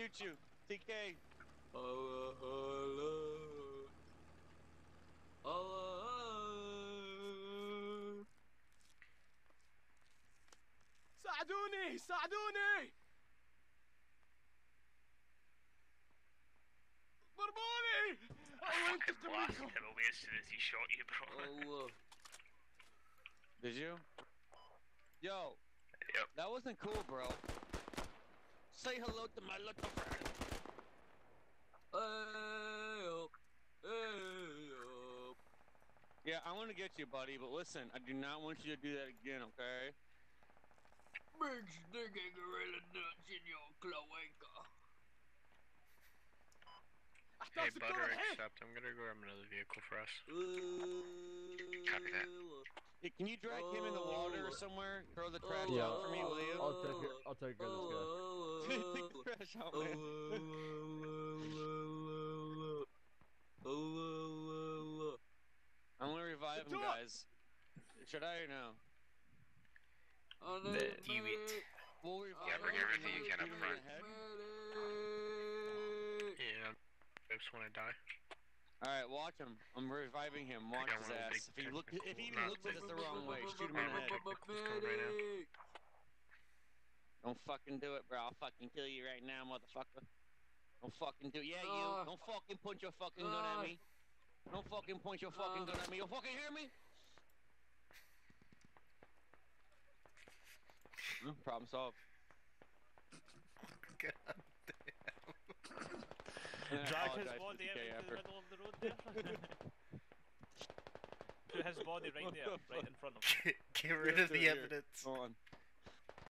shoot you. TK. Allah, Allah. Allah. ساعدوني ساعدوني ضربوني الله Fucking ينتقم blasted منكم him away as soon as he shot you, bro. Allah. Did you? Yo, Yep. That wasn't cool, bro. Say hello to my little friend. Hey, hey, yeah, I want to get you, buddy, but listen, I do not want you to do that again, okay? Big stinking gorilla nuts in your cloaca. Hey, Butter, except I'm gonna grab another vehicle for us. Uh, Copy that. Hey, can you drag him in the water or somewhere? Throw the trash Yeah. out for me, will you? I'll take it. I'll take care of this Take the trash out, man. I'm gonna revive him, guys. Should I or no? The- do it. We'll revive Yeah, bring everything you can up shoot him in front. Yeah. I just wanna die. All right, watch him. I'm reviving him. Watch his one of the ass. If he look, if he even not looks at us the wrong way, shoot him in the head. Technicals right Don't fucking do it, bro. I'll fucking kill you right now, motherfucker. Don't fucking do it. Yeah, you. Ah. Don't fucking point your fucking gun at Ah. me. Don't fucking point your fucking Ah. gun at me. You fucking hear me? Hmm, Problem solved. God And I Drag his oh, body out TK into the middle of the road there. Put his body right there, right in front of him. Get rid of the Here, here. evidence. Hold on.